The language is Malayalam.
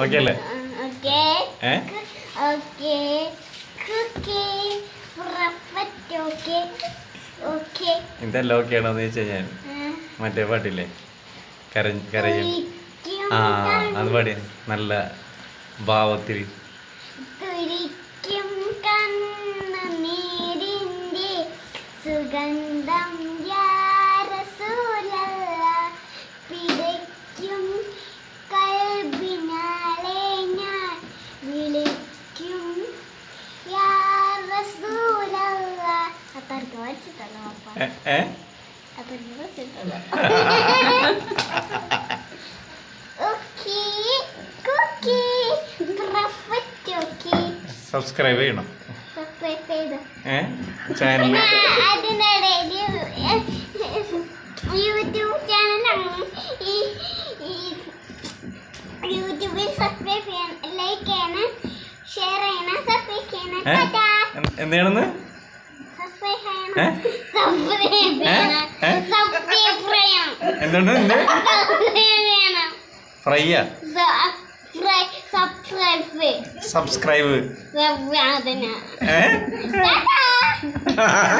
ഓക്കെ. അല്ലേ? ഏ? ഓക്കെ. ഇതെല്ലാം ആണോന്ന് ചോദിച്ചാൽ ഞാൻ മറ്റേ പാട്ടില്ലേ? കരഞ്ഞ് കരയും. ആ അത് പാടി. നല്ല ഭാവത്തിൽ. സുഗന്ധം സബ്സ്ക്രൈബ് ചെയ്യണം. ചാനൽ യൂട്യൂബ് ചാനൽ യൂട്യൂബിൽ സബ്സ്ക്രൈബ് ചെയ്യണം ലൈക്ക് ചെയ്യണം ഷെയർ ചെയ്യണം സബ്സ്ക്രൈബ് ചെയ്യണം. എന്താണെന്ന് സബ്സ്ക്രൈബ് ഏ? ചെയ്യണം സബ്സ്ക്രൈബ് ചെയ്യണം ഏ? സബ്സ്ക്രൈബ് ചെയ്യണം എന്ത് ഫ്രൈയാ? സബ്സ്ക്രൈബ്. സബ്സ്ക്രൈബ്. ഏ?